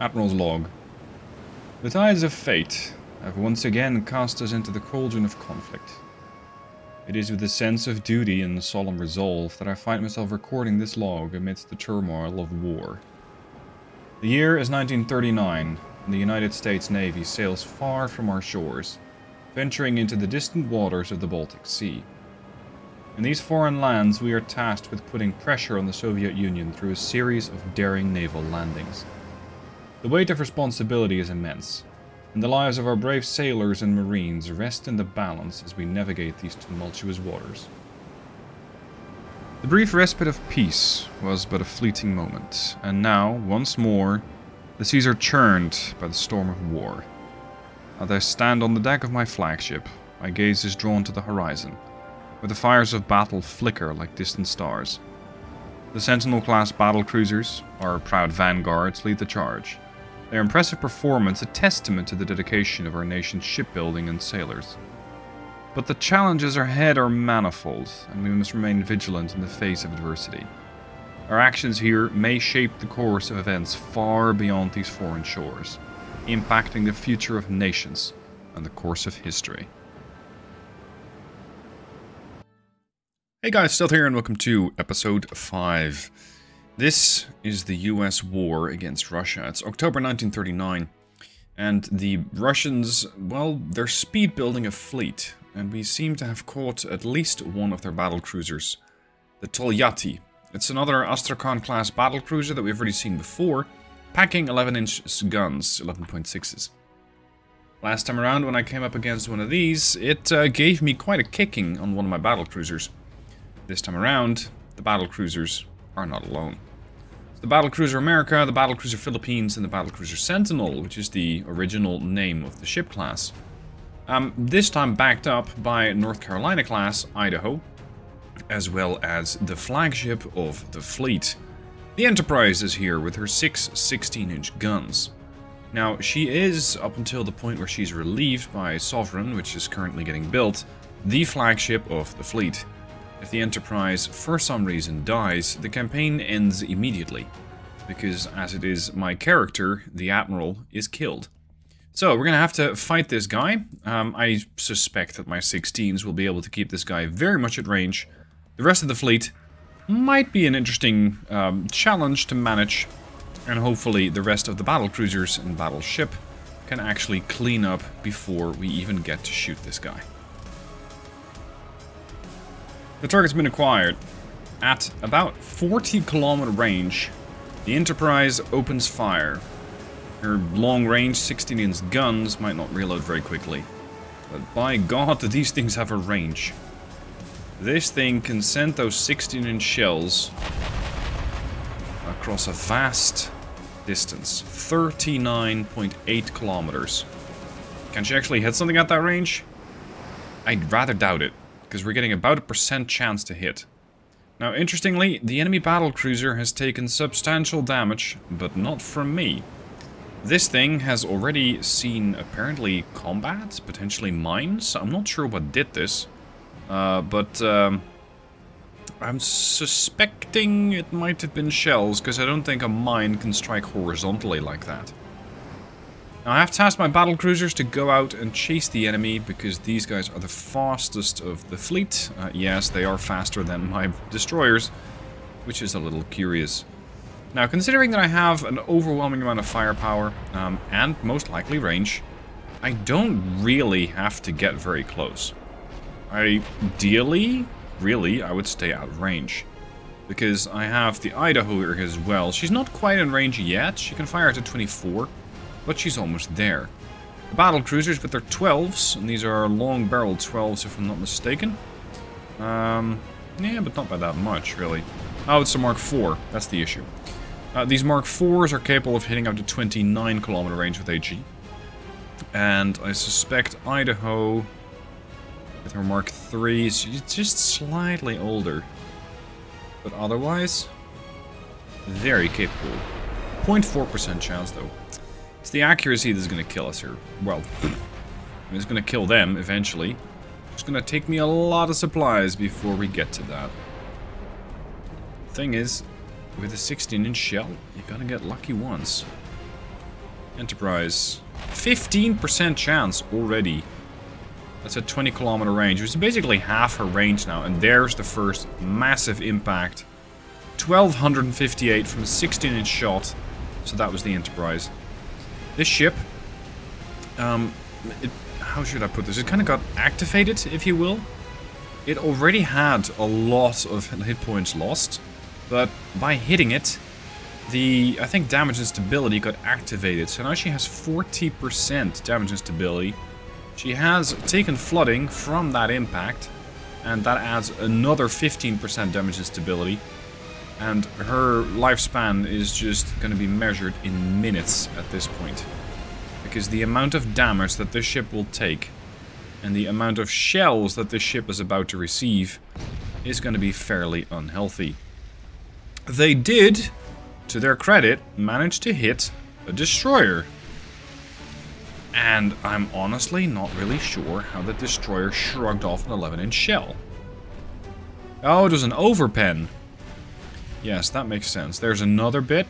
Admiral's Log. The tides of fate have once again cast us into the cauldron of conflict. It is with a sense of duty and solemn resolve that I find myself recording this log amidst the turmoil of war. The year is 1939, and the United States Navy sails far from our shores, venturing into the distant waters of the Baltic Sea. In these foreign lands, we are tasked with putting pressure on the Soviet Union through a series of daring naval landings. The weight of responsibility is immense, and the lives of our brave sailors and marines rest in the balance as we navigate these tumultuous waters. The brief respite of peace was but a fleeting moment, and now, once more, the seas are churned by the storm of war. As I stand on the deck of my flagship, my gaze is drawn to the horizon, where the fires of battle flicker like distant stars. The Sentinel-class battle cruisers, our proud vanguards, lead the charge, their impressive performance a testament to the dedication of our nation's shipbuilding and sailors. But the challenges ahead are manifold, and we must remain vigilant in the face of adversity. Our actions here may shape the course of events far beyond these foreign shores, impacting the future of nations and the course of history. Hey guys, Stealth here and welcome to episode 5. This is the US war against Russia. It's October 1939, and the Russians, well, they're speed building a fleet, and we seem to have caught at least one of their battle cruisers, the Tolyatti. It's another Astrakhan-class battle cruiser that we've already seen before, packing 11-inch guns, 11.6s. Last time around when I came up against one of these, it uh, gave me quite a kicking on one of my battle cruisers. This time around, the battle cruisers are not alone the Battlecruiser America, the Battlecruiser Philippines, and the Battlecruiser Sentinel, which is the original name of the ship class. Um, this time backed up by North Carolina class Idaho, as well as the flagship of the fleet. The Enterprise is here with her six 16-inch guns. Now, she is, up until the point where she's relieved by Sovereign, which is currently getting built, the flagship of the fleet. If the Enterprise, for some reason, dies, the campaign ends immediately, because as it is my character, the Admiral, is killed. So, we're gonna have to fight this guy. Um, I suspect that my 16s will be able to keep this guy very much at range. The rest of the fleet might be an interesting um, challenge to manage, and hopefully the rest of the battle cruisers and battleship can actually clean up before we even get to shoot this guy. The target's been acquired. At about 40 kilometer range, the Enterprise opens fire. Her long-range 16-inch guns might not reload very quickly. But by god, these things have a range. This thing can send those 16-inch shells across a vast distance. 39.8 kilometers. Can she actually hit something at that range? I'd rather doubt it because we're getting about a percent chance to hit. Now, interestingly, the enemy battle cruiser has taken substantial damage, but not from me. This thing has already seen, apparently, combat, potentially mines. I'm not sure what did this, uh, but um, I'm suspecting it might have been shells, because I don't think a mine can strike horizontally like that. Now I have tasked my battle cruisers to go out and chase the enemy because these guys are the fastest of the fleet. Uh, yes, they are faster than my destroyers, which is a little curious. Now, considering that I have an overwhelming amount of firepower um, and most likely range, I don't really have to get very close. Ideally, really, I would stay out of range. Because I have the Idaho here as well. She's not quite in range yet. She can fire to 24 but she's almost there. The battle cruisers with their 12s, and these are long barrel 12s if I'm not mistaken. Um, yeah, but not by that much, really. Oh, it's a Mark IV. That's the issue. Uh, these Mark IVs are capable of hitting up to 29 kilometer range with AG. And I suspect Idaho, with her Mark III, is just slightly older. But otherwise, very capable. 0.4% chance, though. It's the accuracy that's going to kill us here. Well, it's going to kill them eventually. It's going to take me a lot of supplies before we get to that. Thing is, with a 16-inch shell, you're going to get lucky once. Enterprise. 15% chance already. That's a 20 kilometer range, which is basically half her range now. And there's the first massive impact. 1258 from a 16 inch shot. So that was the Enterprise. This ship, um, it, how should I put this? It kind of got activated, if you will. It already had a lot of hit points lost, but by hitting it, the, I think, damage and stability got activated. So now she has 40% damage and stability. She has taken flooding from that impact, and that adds another 15% damage and stability. And her lifespan is just going to be measured in minutes at this point. Because the amount of damage that this ship will take, and the amount of shells that this ship is about to receive, is going to be fairly unhealthy. They did to their credit, managed to hit a destroyer. And I'm honestly not really sure how the destroyer shrugged off an 11-inch shell. Oh, it was an overpen. Yes, that makes sense. There's another bit.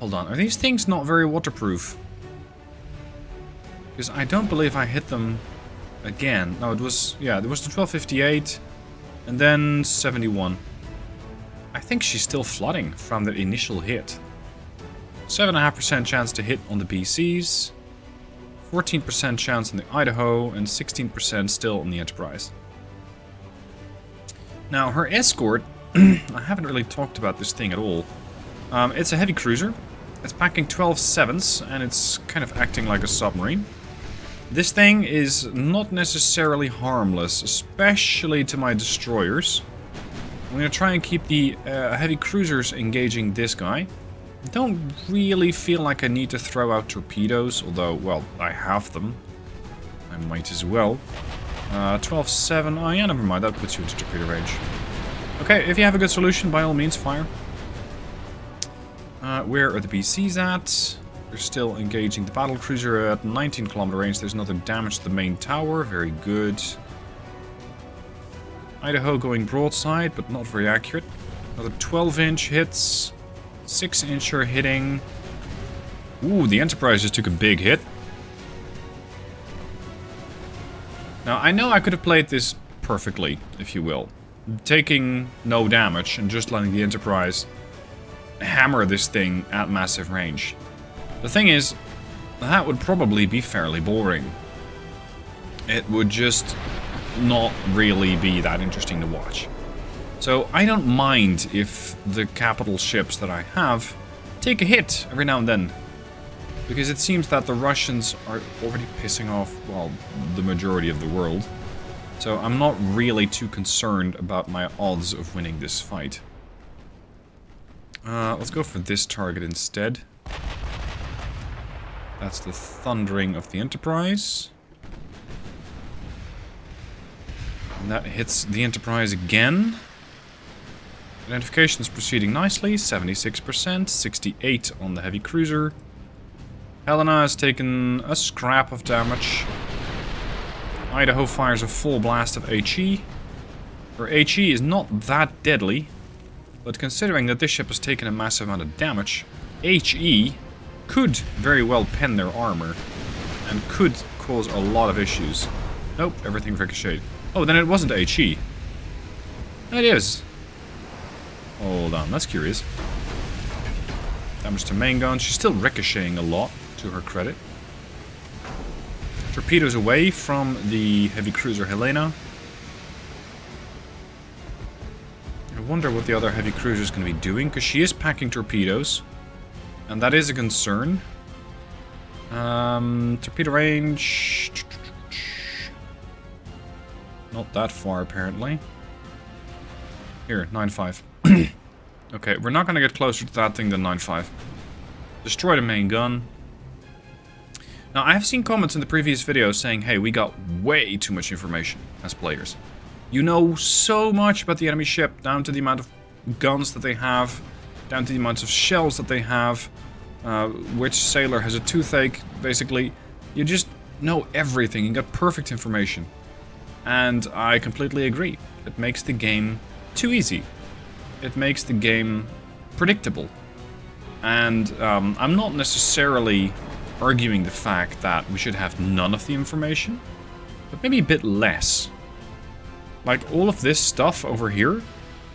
Hold on, are these things not very waterproof? Because I don't believe I hit them again. No, it was, yeah, there was the 1258 and then 71. I think she's still flooding from the initial hit. 7.5% chance to hit on the BCs, 14% chance on the Idaho, and 16% still on the Enterprise. Now, her escort, I haven't really talked about this thing at all. Um, it's a heavy cruiser. It's packing 12 sevens, and it's kind of acting like a submarine. This thing is not necessarily harmless, especially to my destroyers. I'm going to try and keep the uh, heavy cruisers engaging this guy. I Don't really feel like I need to throw out torpedoes, although, well, I have them. I might as well. 12-7, uh, oh yeah, never mind, that puts you into torpedo range. Okay, if you have a good solution, by all means, fire. Uh, where are the BCs at? They're still engaging the battle cruiser at 19 kilometer range. There's another damage to the main tower, very good. Idaho going broadside, but not very accurate. Another 12-inch hits. 6-incher hitting. Ooh, the Enterprise just took a big hit. Now, I know I could have played this perfectly, if you will. Taking no damage and just letting the Enterprise hammer this thing at massive range. The thing is, that would probably be fairly boring. It would just not really be that interesting to watch. So I don't mind if the capital ships that I have take a hit every now and then. Because it seems that the Russians are already pissing off, well, the majority of the world. So I'm not really too concerned about my odds of winning this fight. Uh, let's go for this target instead. That's the Thundering of the Enterprise. And that hits the Enterprise again. Identification is proceeding nicely, 76%, 68 on the heavy cruiser. Helena has taken a scrap of damage. Idaho fires a full blast of HE. Her HE is not that deadly, but considering that this ship has taken a massive amount of damage, HE could very well pen their armor, and could cause a lot of issues. Nope, everything ricocheted. Oh, then it wasn't HE. It is. Hold on, that's curious. Damage to main gun. She's still ricocheting a lot, to her credit. Torpedoes away from the heavy cruiser Helena. I wonder what the other heavy cruiser is going to be doing, because she is packing torpedoes. And that is a concern. Um, torpedo range... Not that far, apparently. Here, 9.5. okay, we're not going to get closer to that thing than 9.5. Destroy the main gun. Now, I have seen comments in the previous video saying, hey, we got way too much information as players. You know so much about the enemy ship, down to the amount of guns that they have, down to the amounts of shells that they have, uh, which sailor has a toothache, basically. You just know everything, you got perfect information. And I completely agree. It makes the game too easy. It makes the game predictable. And um, I'm not necessarily arguing the fact that we should have none of the information, but maybe a bit less. Like all of this stuff over here,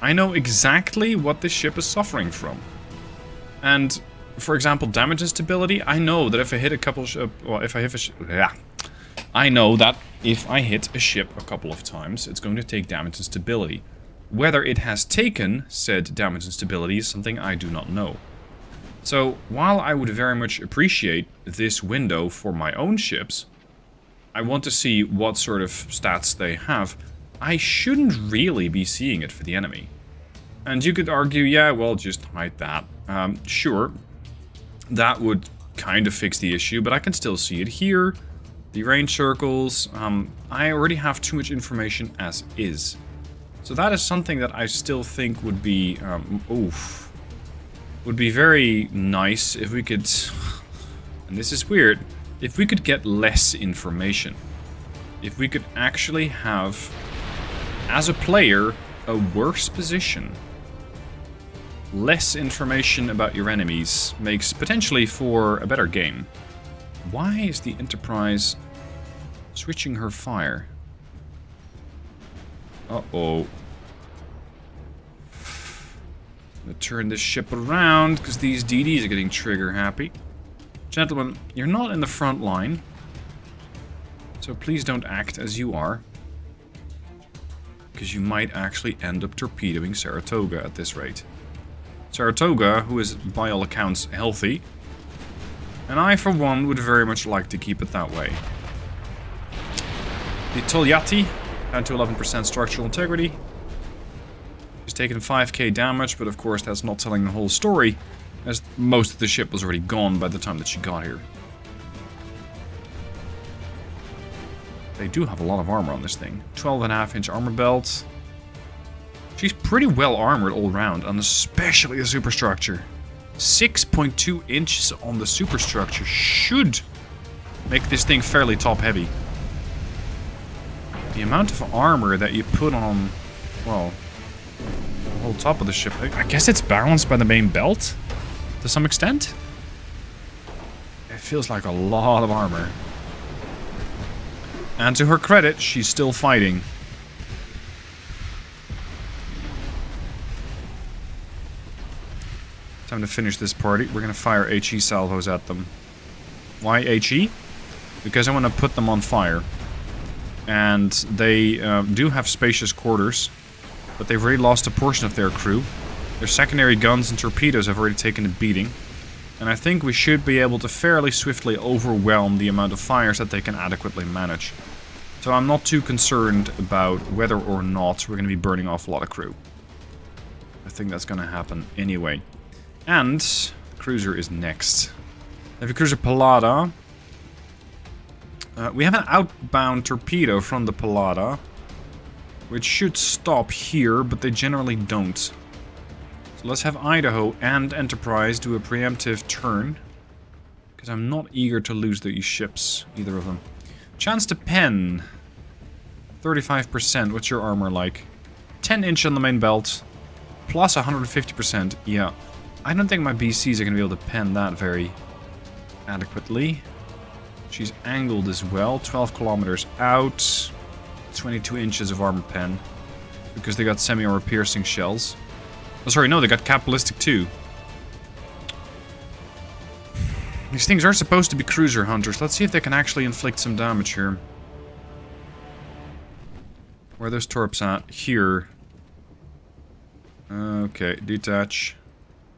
I know exactly what this ship is suffering from. And for example, damage and stability, I know that if I hit a couple, ship, well, if I hit a, sh yeah, I know that if I hit a ship a couple of times, it's going to take damage and stability. Whether it has taken said damage and stability is something I do not know. So, while I would very much appreciate this window for my own ships, I want to see what sort of stats they have. I shouldn't really be seeing it for the enemy. And you could argue, yeah, well, just hide that. Um, sure, that would kind of fix the issue, but I can still see it here. The range circles, um, I already have too much information as is. So that is something that I still think would be, um, oof, would be very nice if we could, and this is weird, if we could get less information. If we could actually have, as a player, a worse position. Less information about your enemies makes potentially for a better game. Why is the Enterprise switching her fire? Uh-oh. Gonna turn this ship around, because these DDs are getting trigger happy. Gentlemen, you're not in the front line. So please don't act as you are. Because you might actually end up torpedoing Saratoga at this rate. Saratoga, who is by all accounts healthy. And I, for one, would very much like to keep it that way. The Togliatti down to 11% structural integrity. She's taken 5k damage, but of course that's not telling the whole story, as most of the ship was already gone by the time that she got here. They do have a lot of armor on this thing. 12.5 inch armor belt. She's pretty well armored all around, and especially the superstructure. 6.2 inches on the superstructure should make this thing fairly top heavy. The amount of armor that you put on, well, whole top of the ship, I guess it's balanced by the main belt, to some extent. It feels like a lot of armor. And to her credit, she's still fighting. Time to finish this party. We're gonna fire HE salvos at them. Why HE? Because I want to put them on fire and they uh, do have spacious quarters, but they've already lost a portion of their crew. Their secondary guns and torpedoes have already taken a beating, and I think we should be able to fairly swiftly overwhelm the amount of fires that they can adequately manage. So I'm not too concerned about whether or not we're going to be burning off a lot of crew. I think that's going to happen anyway. And cruiser is next. Heavy cruiser Pallada uh, we have an outbound torpedo from the Pallada, which should stop here, but they generally don't. So let's have Idaho and Enterprise do a preemptive turn, because I'm not eager to lose these ships, either of them. Chance to pen. 35%, what's your armor like? 10 inch on the main belt, plus 150%, yeah. I don't think my BCs are going to be able to pen that very adequately. She's angled as well, 12 kilometers out, 22 inches of armor pen, because they got semi-armor piercing shells. Oh, sorry, no, they got cap ballistic too. These things are supposed to be cruiser hunters. Let's see if they can actually inflict some damage here. Where those torps at? Here. Okay, detach.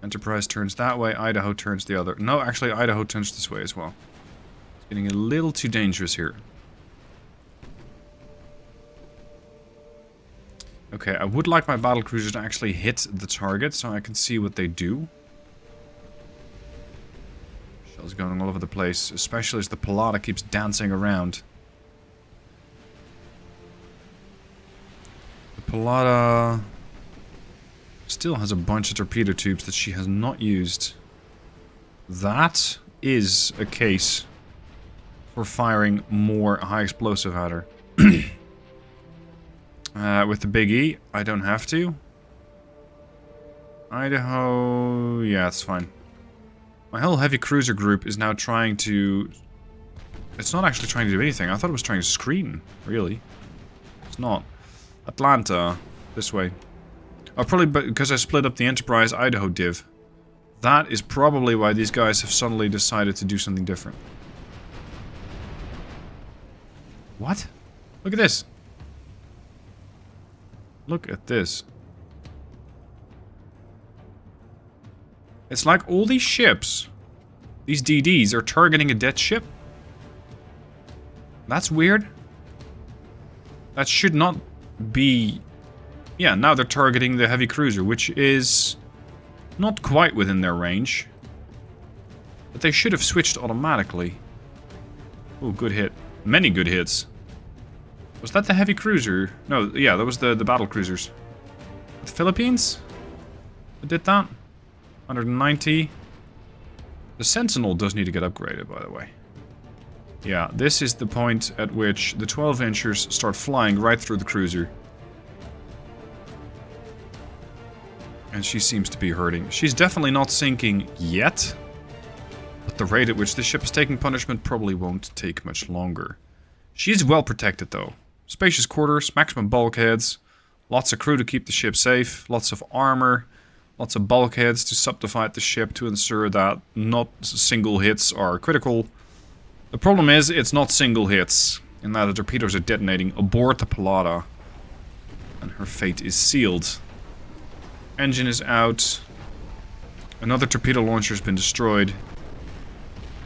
Enterprise turns that way, Idaho turns the other. No, actually, Idaho turns this way as well. It's getting a little too dangerous here. Okay, I would like my battle cruisers to actually hit the target so I can see what they do. Shells going all over the place, especially as the Pallada keeps dancing around. The Pallada still has a bunch of torpedo tubes that she has not used. That is a case for firing more high explosive at her. uh, with the Big E, I don't have to. Idaho, yeah, it's fine. My whole heavy cruiser group is now trying to... It's not actually trying to do anything. I thought it was trying to screen, really. It's not. Atlanta. This way. Oh, probably because I split up the Enterprise Idaho div. That is probably why these guys have suddenly decided to do something different. What? Look at this. Look at this. It's like all these ships, these DDs, are targeting a dead ship. That's weird. That should not be... Yeah, now they're targeting the heavy cruiser, which is not quite within their range. But they should have switched automatically. Oh, good hit. Many good hits. Was that the heavy cruiser? No, yeah, that was the, the battle cruisers. The Philippines? I did that? 190. The Sentinel does need to get upgraded, by the way. Yeah, this is the point at which the 12-inchers start flying right through the cruiser. And she seems to be hurting. She's definitely not sinking yet. But the rate at which this ship is taking punishment probably won't take much longer. She's well protected, though. Spacious quarters, maximum bulkheads, lots of crew to keep the ship safe, lots of armor, lots of bulkheads to subdivide the ship to ensure that not single hits are critical. The problem is, it's not single hits, in that the torpedoes are detonating aboard the Pallada, and her fate is sealed. Engine is out. Another torpedo launcher has been destroyed.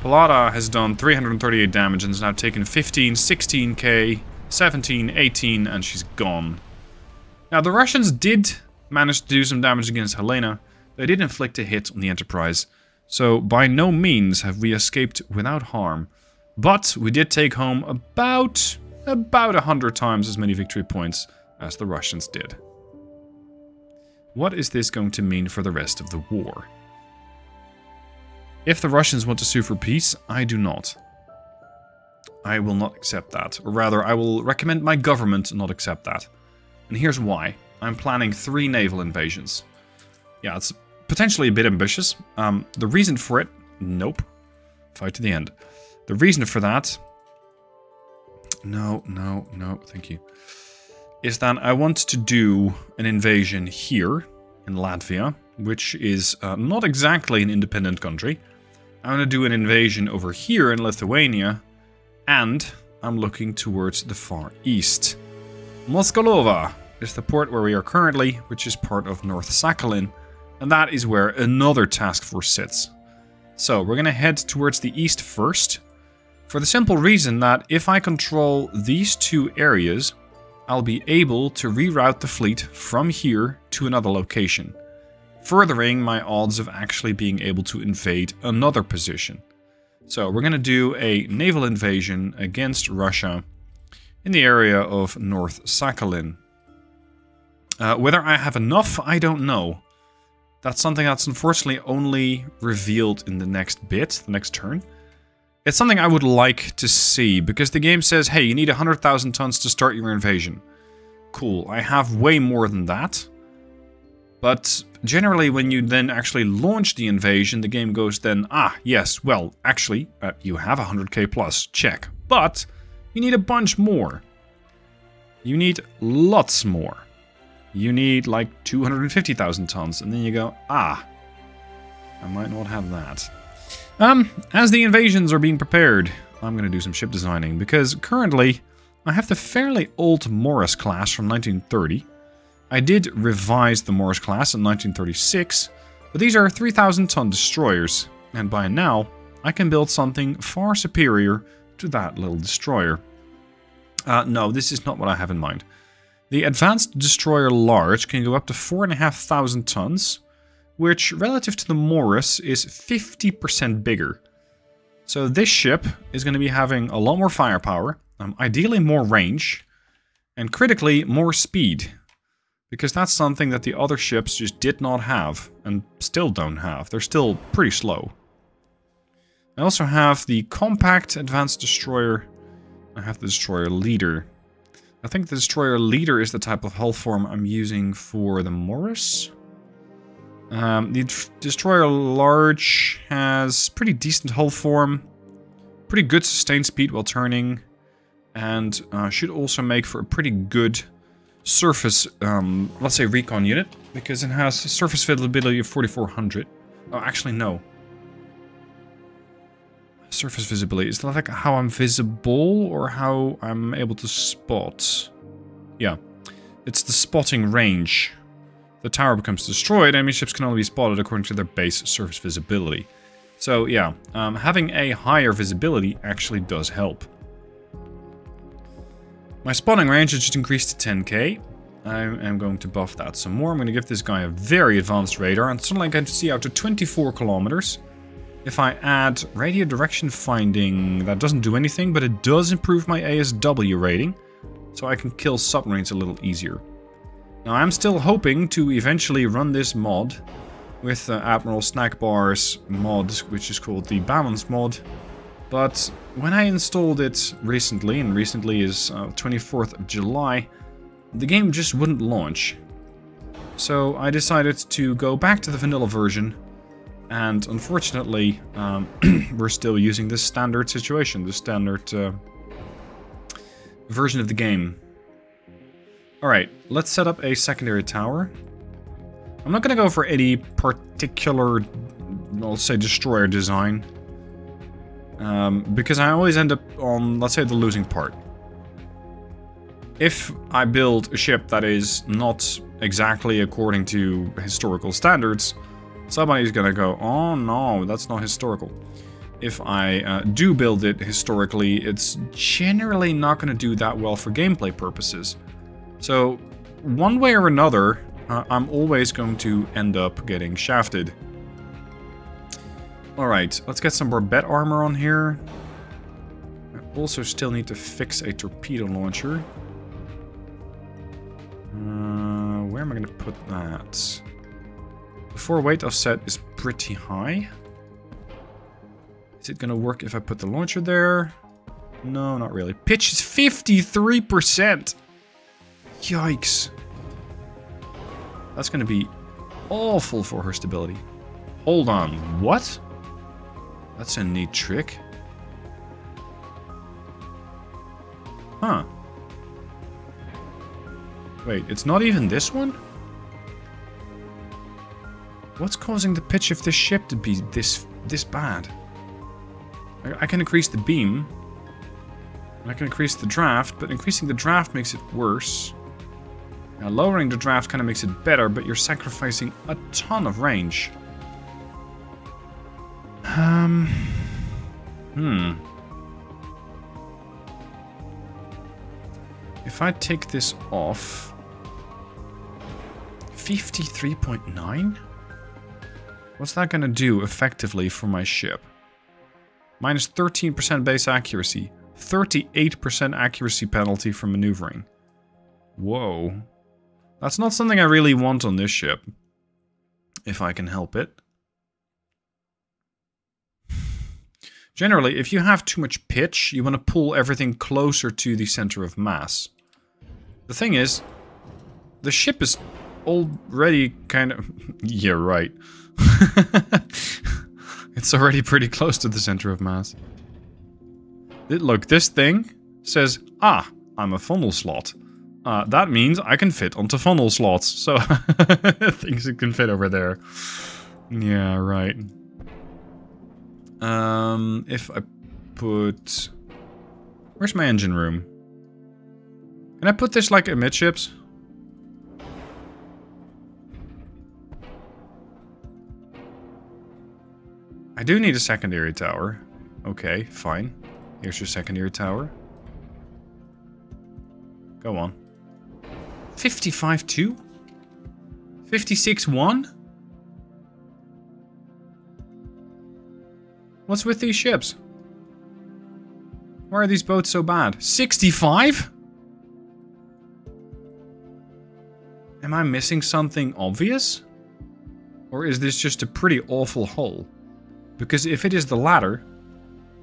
Pallada has done 338 damage and has now taken 15, 16k 17, 18, and she's gone. Now, the Russians did manage to do some damage against Helena. They did inflict a hit on the Enterprise. So, by no means have we escaped without harm. But we did take home about, about a 100 times as many victory points as the Russians did. What is this going to mean for the rest of the war? If the Russians want to sue for peace, I do not. I will not accept that. Or rather, I will recommend my government not accept that. And here's why. I'm planning three naval invasions. Yeah, it's potentially a bit ambitious. Um, the reason for it... Nope. Fight to the end. The reason for that... No, no, no, thank you. Is that I want to do an invasion here in Latvia, which is uh, not exactly an independent country. I want to do an invasion over here in Lithuania, and I'm looking towards the far east. Moskolova is the port where we are currently, which is part of North Sakhalin, and that is where another task force sits. So we're going to head towards the east first, for the simple reason that if I control these two areas, I'll be able to reroute the fleet from here to another location, furthering my odds of actually being able to invade another position. So we're going to do a naval invasion against Russia in the area of North Sakhalin. Uh, whether I have enough, I don't know. That's something that's unfortunately only revealed in the next bit, the next turn. It's something I would like to see, because the game says, hey, you need 100,000 tons to start your invasion. Cool, I have way more than that. But generally, when you then actually launch the invasion, the game goes then, ah, yes, well, actually, uh, you have 100k plus, check. But you need a bunch more. You need lots more. You need like 250,000 tons, and then you go, ah, I might not have that. Um, as the invasions are being prepared, I'm going to do some ship designing, because currently, I have the fairly old Morris class from 1930, I did revise the Morris class in 1936, but these are 3,000 ton destroyers, and by now, I can build something far superior to that little destroyer. Uh, no, this is not what I have in mind. The Advanced Destroyer Large can go up to 4,500 tons, which relative to the Morris is 50% bigger. So this ship is going to be having a lot more firepower, um, ideally more range, and critically more speed, because that's something that the other ships just did not have, and still don't have. They're still pretty slow. I also have the Compact Advanced Destroyer. I have the Destroyer Leader. I think the Destroyer Leader is the type of hull form I'm using for the Morris. Um, the Destroyer Large has pretty decent hull form, pretty good sustained speed while turning, and uh, should also make for a pretty good surface, um, let's say recon unit, because it has surface visibility of 4400. Oh, actually no. Surface visibility, is that like how I'm visible or how I'm able to spot? Yeah, it's the spotting range the tower becomes destroyed, enemy ships can only be spotted according to their base surface visibility. So yeah, um, having a higher visibility actually does help. My spotting range has just increased to 10k. I am going to buff that some more. I'm going to give this guy a very advanced radar, and suddenly I can see out to 24 kilometers. If I add radio direction finding, that doesn't do anything, but it does improve my ASW rating, so I can kill submarines a little easier. Now I'm still hoping to eventually run this mod with uh, Admiral Snackbar's mod, which is called the Balance mod. But when I installed it recently, and recently is uh, 24th of July, the game just wouldn't launch. So I decided to go back to the vanilla version, and unfortunately, um, we're still using this standard situation, the standard uh, version of the game. Alright, let's set up a secondary tower. I'm not going to go for any particular, I'll say, destroyer design. Um, because I always end up on, let's say, the losing part. If I build a ship that is not exactly according to historical standards, somebody's gonna go, oh no, that's not historical. If I uh, do build it historically, it's generally not gonna do that well for gameplay purposes. So, one way or another, uh, I'm always going to end up getting shafted. Alright, let's get some bed armor on here. I also still need to fix a torpedo launcher. Uh, where am I going to put that? The fore weight offset is pretty high. Is it going to work if I put the launcher there? No, not really. Pitch is 53%! Yikes. That's going to be awful for her stability. Hold on, what? That's a neat trick. Huh. Wait, it's not even this one? What's causing the pitch of this ship to be this this bad? I, I can increase the beam. I can increase the draft, but increasing the draft makes it worse. Now, lowering the draft kind of makes it better, but you're sacrificing a ton of range. Um... Hmm. If I take this off... 53.9? What's that going to do effectively for my ship? Minus 13% base accuracy. 38% accuracy penalty for maneuvering. Whoa. That's not something I really want on this ship. If I can help it. Generally, if you have too much pitch, you want to pull everything closer to the center of mass. The thing is, the ship is already kind of... yeah, right. it's already pretty close to the center of mass. Look, this thing says, ah, I'm a funnel slot. Uh, that means I can fit onto funnel slots, so things can fit over there. Yeah, right. Um, if I put... Where's my engine room? Can I put this like amidships? I do need a secondary tower. Okay, fine. Here's your secondary tower. Go on. 55-2? 56-1? What's with these ships? Why are these boats so bad? 65? Am I missing something obvious? Or is this just a pretty awful hull? Because if it is the latter,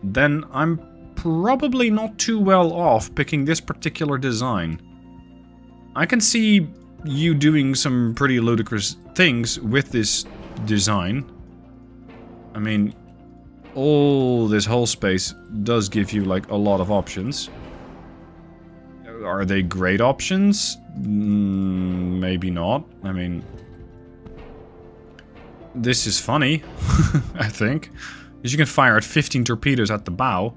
then I'm probably not too well off picking this particular design. I can see you doing some pretty ludicrous things with this design. I mean, all this whole space does give you like a lot of options. Are they great options? Mm, maybe not. I mean, this is funny, I think. Because you can fire at 15 torpedoes at the bow.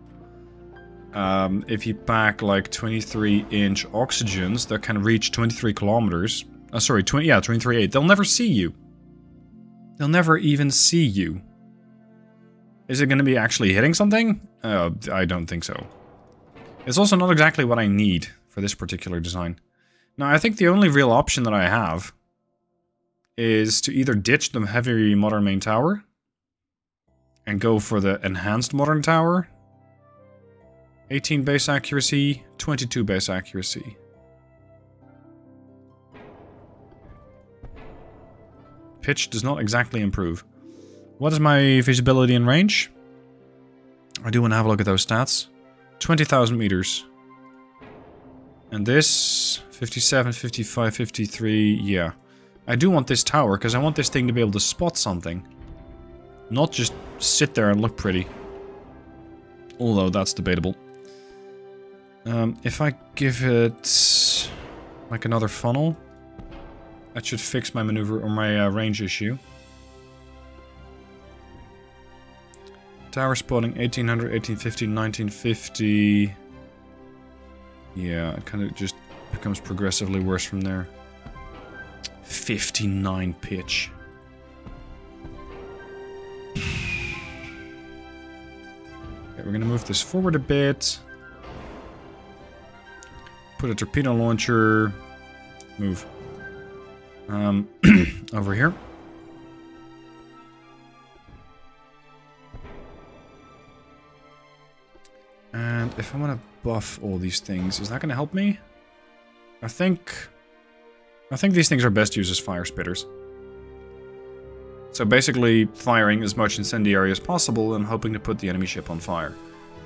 Um, if you pack like 23 inch oxygens that can reach 23 kilometers. Uh, sorry, 20, yeah, 23.8. They'll never see you. They'll never even see you. Is it going to be actually hitting something? Uh, I don't think so. It's also not exactly what I need for this particular design. Now, I think the only real option that I have is to either ditch the heavy modern main tower and go for the enhanced modern tower. 18 base accuracy, 22 base accuracy. Pitch does not exactly improve. What is my visibility and range? I do want to have a look at those stats. 20,000 meters. And this, 57, 55, 53, yeah. I do want this tower, because I want this thing to be able to spot something. Not just sit there and look pretty. Although, that's debatable. Um, if I give it... like another funnel... That should fix my maneuver or my uh, range issue. Tower spotting 1800, 1850, 1950. Yeah, it kind of just becomes progressively worse from there. 59 pitch. Okay, we're gonna move this forward a bit. Put a torpedo launcher. Move. Um, over here. And if I want to buff all these things, is that going to help me? I think... I think these things are best used as fire spitters. So basically, firing as much incendiary as possible and hoping to put the enemy ship on fire.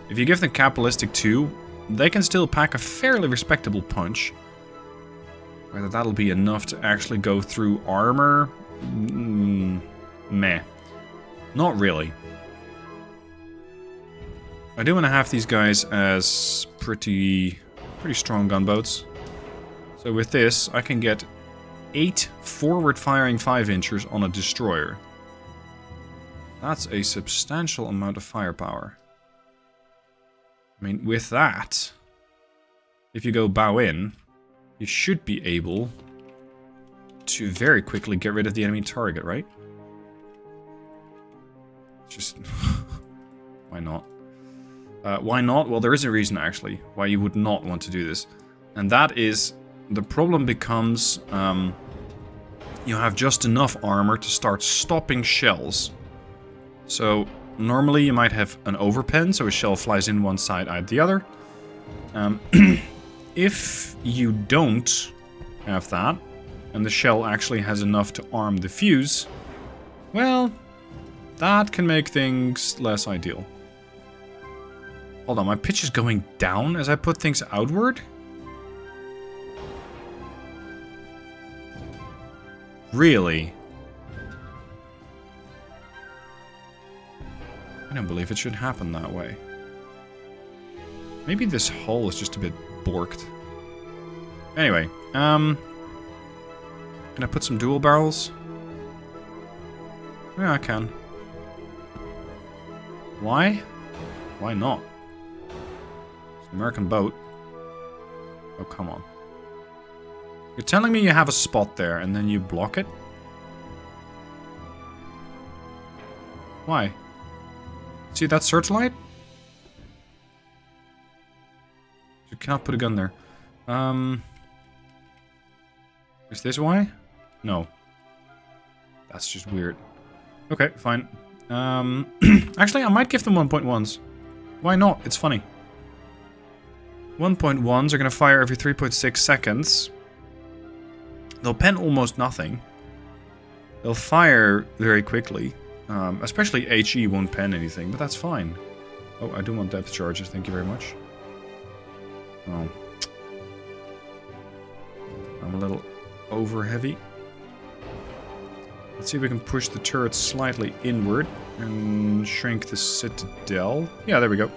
If you give them Cap Ballistic 2, they can still pack a fairly respectable punch. Whether that'll be enough to actually go through armor? Mm, meh. Not really. I do want to have these guys as pretty, pretty strong gunboats. So with this, I can get 8 forward-firing 5-inchers on a destroyer. That's a substantial amount of firepower. I mean, with that, if you go bow in, you should be able to very quickly get rid of the enemy target, right? Just... why not? Uh, why not? Well, there is a reason, actually, why you would not want to do this. And that is, the problem becomes... Um, you have just enough armor to start stopping shells. So, normally you might have an overpen, so a shell flies in one side, out the other. Um, if you don't have that, and the shell actually has enough to arm the fuse, well, that can make things less ideal. Hold on, my pitch is going down as I put things outward? Really? I don't believe it should happen that way. Maybe this hull is just a bit borked. Anyway, um... Can I put some dual barrels? Yeah, I can. Why? Why not? American boat. Oh, come on. You're telling me you have a spot there and then you block it? Why? See that searchlight? You cannot put a gun there. Um, is this why? No. That's just weird. Okay, fine. Um, actually, I might give them 1.1s. Why not? It's funny. 1.1s are going to fire every 3.6 seconds. They'll pen almost nothing. They'll fire very quickly. Um, especially HE won't pen anything, but that's fine. Oh, I do want depth charges, thank you very much. Oh. I'm a little over heavy. Let's see if we can push the turret slightly inward and shrink the citadel. Yeah, there we go.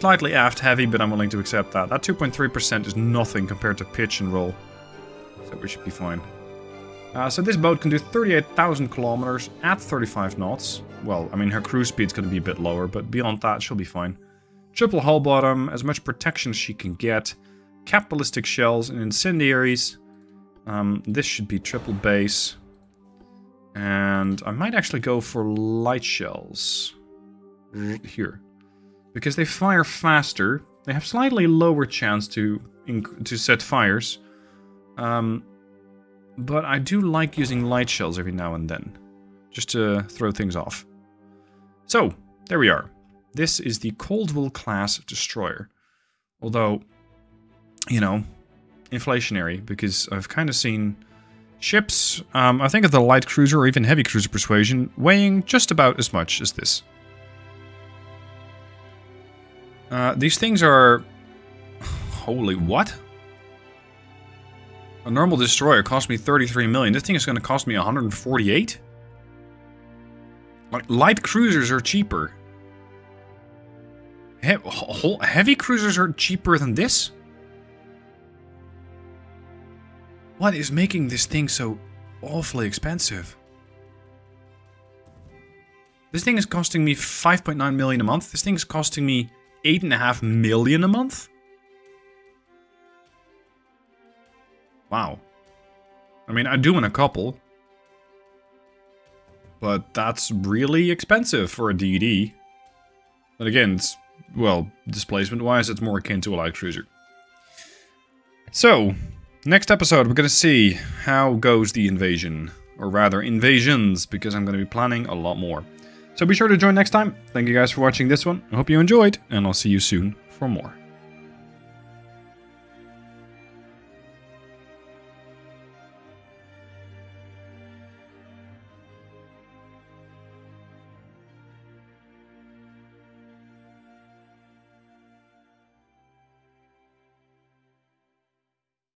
Slightly aft heavy, but I'm willing to accept that. That 2.3% is nothing compared to pitch and roll. So we should be fine. Uh, so this boat can do 38,000 kilometers at 35 knots. Well, I mean, her cruise speed's going to be a bit lower, but beyond that, she'll be fine. Triple hull bottom, as much protection as she can get. Cap ballistic shells and incendiaries. Um, this should be triple base. And I might actually go for light shells. Here. Because they fire faster. They have slightly lower chance to to set fires. Um, but I do like using light shells every now and then. Just to throw things off. So, there we are. This is the Coldwell class destroyer. Although, you know, inflationary because I've kind of seen ships, um, I think of the light cruiser or even heavy cruiser persuasion, weighing just about as much as this. Uh, these things are... Holy what? A normal destroyer cost me 33 million. This thing is going to cost me 148? Like, light cruisers are cheaper. He heavy cruisers are cheaper than this? What is making this thing so awfully expensive? This thing is costing me 5.9 million a month. This thing is costing me 8.5 million a month? Wow. I mean, I do in a couple. But that's really expensive for a DD. But again, it's, well, displacement-wise, it's more akin to a light cruiser. So, Next episode, we're going to see how goes the invasion. Or rather, invasions, because I'm going to be planning a lot more. So be sure to join next time. Thank you guys for watching this one. I hope you enjoyed, and I'll see you soon for more.